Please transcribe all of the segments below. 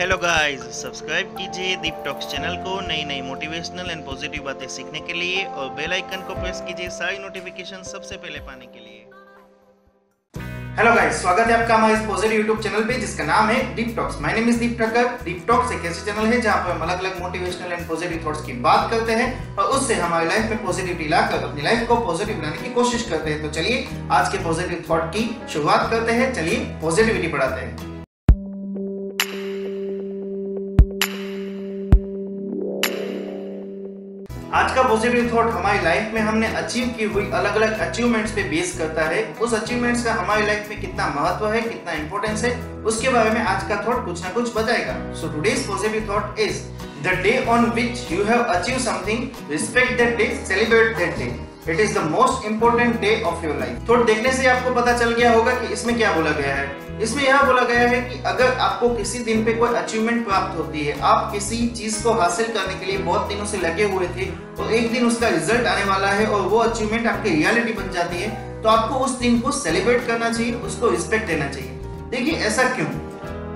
Hello guys subscribe कीजिए दीप talks channel को नई नई मोटिवेशनल एंड पॉजिटिव बातें सीखने के लिए और बेल आइकन को प्रेस कीजिए सारी नोटिफिकेशन सबसे पहले पाने के लिए। हेलो गाइस स्वागत है आपका हमारे इस पॉजिटिव यूट्यूब चैनल पे जिसका नाम है deep talks my name is Deep Thakkar deep talks एक ऐसे चैनल है जहाँ पर हम अलग अलग मोटिवेशनल एंड पॉजिटिव थॉट्स की बात करते हैं और उससे हमारी लाइफ में पॉजिटिविटी लाकर अपनी लाइफ को पॉजिटिव बनाने की कोशिश करते हैं। तो चलिए आज के पॉजिटिव थॉट की शुरुआत करते हैं। चलिए पॉजिटिविटी बढ़ाते हैं। आज का पॉजिटिव थॉट हमारी लाइफ में हमने अचीव की हुई अलग अलग अचीवमेंट्स पे बेस करता है उस अचीवमेंट्स का हमारी लाइफ में कितना महत्व है, कितना इम्पोर्टेंस है, उसके बारे में आज का थॉट कुछ ना कुछ बताएगा। So today's positive thought is the day on which you have achieve something respect that day celebrate that day it is the most important day of your life थोड़ा देखने से आपको पता चल गया होगा कि इसमें क्या बोला गया है। इसमें यह बोला गया है कि अगर आपको किसी दिन पे कोई अचीवमेंट प्राप्त होती है, आप किसी चीज़ को हासिल करने के लिए बहुत दिनों से लगे हुए थे तो एक दिन उसका रिज़ल्ट आने वाला है और वो अचीवमेंट आपकी रियलिटी बन जाती है तो आपको उस दिन को सेलिब्रेट करना चाहिए, उसको रिस्पेक्ट देना चाहिए। देखिए ऐसा क्यों?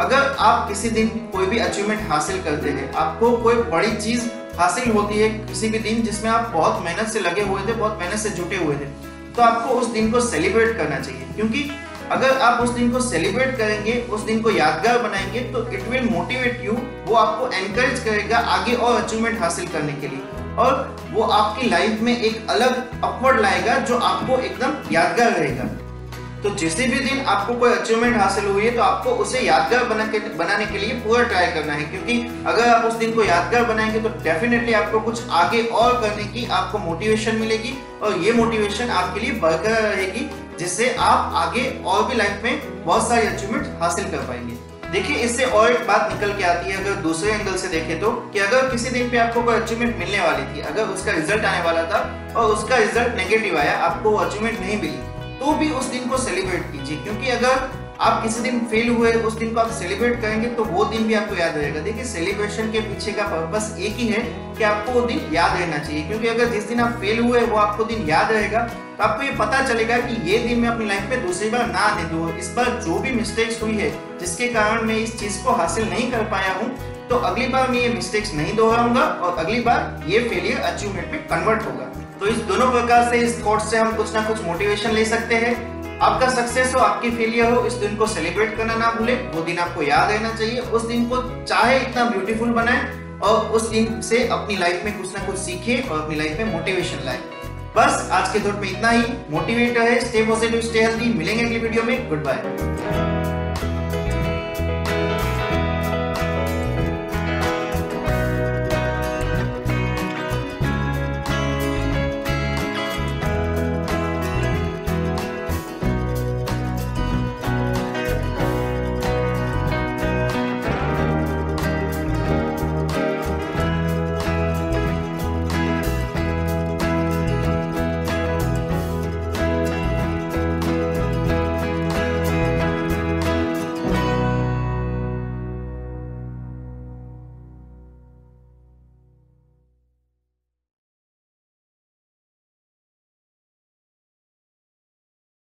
अगर आप किसी दिन कोई भी अचीवमेंट हासिल करते हैं, आपको कोई बड़ी चीज़ हासिल होती है किसी भी दिन जिसमें आप बहुत मेहनत से लगे हुए थे, बहुत मेहनत से जुटे हुए थे। तो आपको उस दिन को सेलिब्रेट करना चाहिए, क्योंकि अगर आप उस दिन को सेलिब्रेट करेंगे, उस दिन को यादगार बनाएँगे तो इट विल मोटिवेट यू वो आपको एनकरेज करेगा आगे और अचीवमेंट हासिल करने के लिए। और वो आपकी लाइफ में एक अलग अपवर्ड लाएगा जो आपको एकदम यादगार रहेगा। तो जिस भी दिन आपको कोई अचीवमेंट हासिल हुई है तो आपको उसे यादगार बना के, बनाने के लिए पूरा ट्राई करना है। क्योंकि अगर आप उस दिन को यादगार बनाएँगे तो डेफिनेटली आपको कुछ आगे और करने की आपको मोटिवेशन मिलेगी और ये मोटिवेशन आपके लिए बरकरार रहेगी, जिससे आप आगे और भी लाइफ में बहुत सारी अचीवमेंट हासिल कर पाएँगे। देखिए, इससे और एक बात निकल के आती है, अगर दूसरे एंगल से देखें तो कि अगर किसी दिन पे आपको कोई अचीवमेंट मिलने वाली थी, अगर उसका रिज़ल्ट आने वाला था और उसका रिज़ल्ट नेगेटिव आया, आपको वो अचीवमेंट नहीं मिली तो भी उस दिन को सेलिब्रेट कीजिए, क्योंकि अगर आप किसी दिन फेल हुए, उस दिन को आप सेलिब्रेट करेंगे तो वो दिन भी आपको याद रहेगा। देखिए सेलिब्रेशन के पीछे का पर्पस एक ही है कि आपको वो दिन याद रहना चाहिए, क्योंकि अगर जिस दिन आप फेल हुए, वो आपको दिन याद रहेगा तो आपको ये पता चलेगा कि ये दिन मैं अपनी लाइफ में दूसरी बार ना आने दूँ इस बार जो भी मिस्टेक्स हुई है, जिसके कारण मैं इस चीज़ को हासिल नहीं कर पाया हूँ तो अगली बार मैं ये मिस्टेक्स नहीं दोहराऊँगा, और अगली बार ये फेलियर अचीवमेंट में कन्वर्ट होगा। तो इस दोनों प्रकार से इस कोर्स से हम कुछ ना कुछ मोटिवेशन ले सकते हैं। आपका सक्सेस हो, आपकी फेलियर हो, इस दिन को सेलिब्रेट करना ना भूले। वो दिन आपको याद रहना चाहिए। उस दिन को चाहे इतना ब्यूटीफुल बनाए और उस दिन से अपनी लाइफ में कुछ ना कुछ सीखे और अपनी लाइफ में मोटिवेशन लाए। बस, आज के दौर में इतना ही। मोटिवेट है स्टे पॉजिटिव स्टे हेल्दी मिलेंगे अगली वीडियो में। Good bye